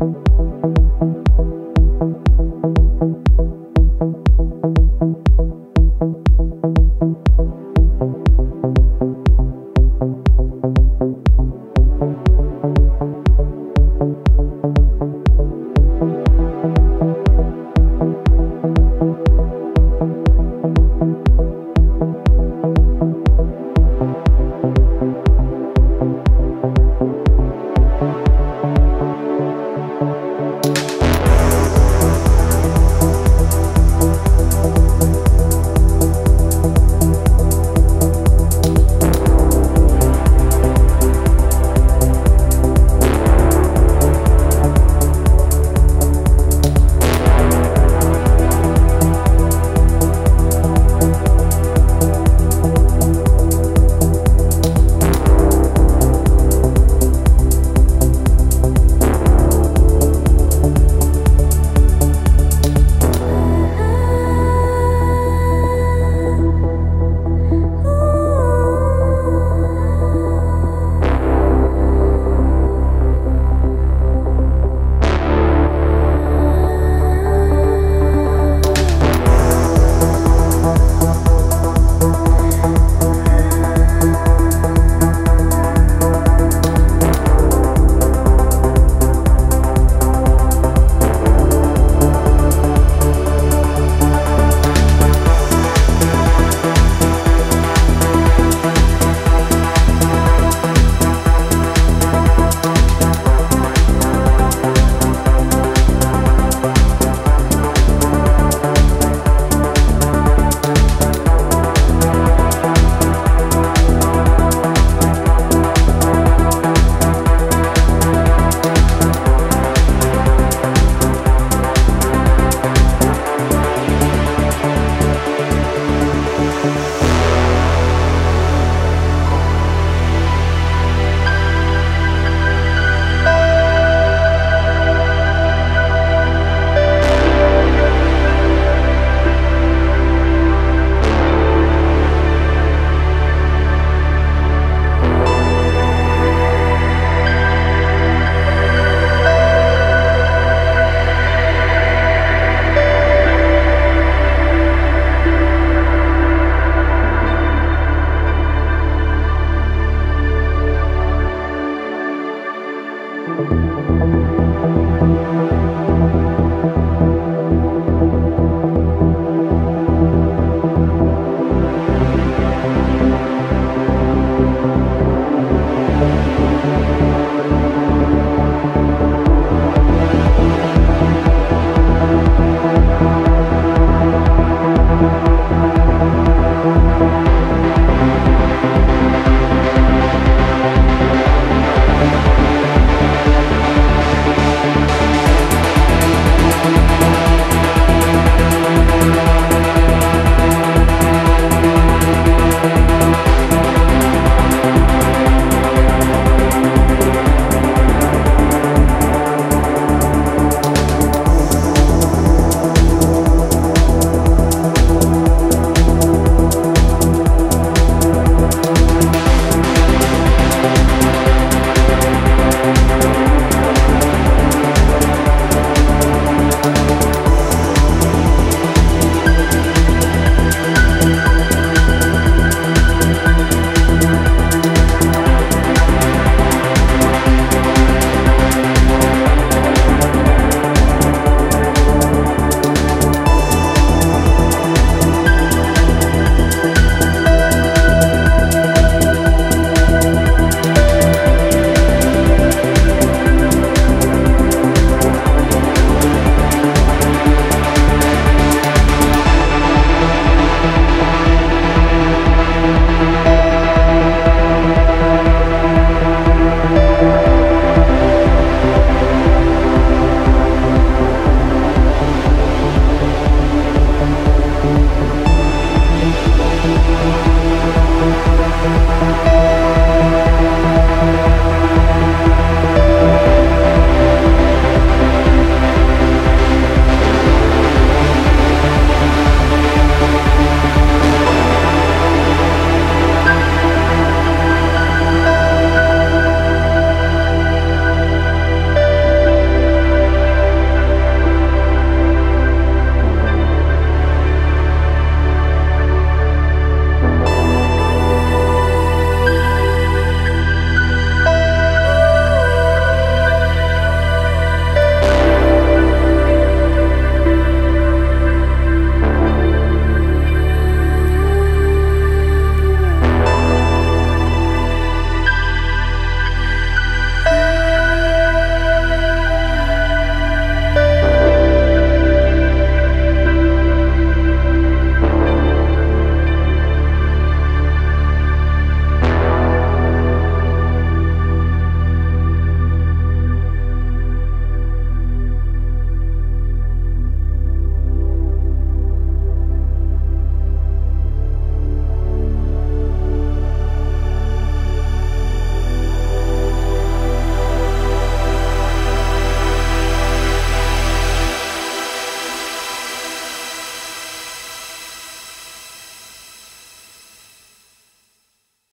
Thank